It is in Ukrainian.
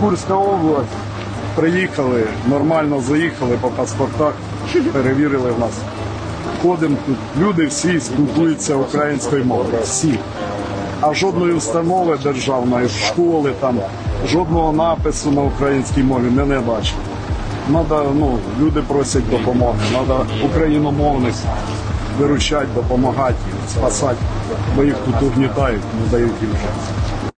Курська область. Приїхали, нормально заїхали по паспортах, перевірили в нас. Ходимо тут. Люди всі спілкуються українською мовою. Всі. А жодної установи державної, школи там, жодного напису на українській мові ми не бачимо. Надо, ну, люди просять допомоги, треба україномовних виручати, допомагати, спасати, бо їх тут угнітають, не дають їм життя.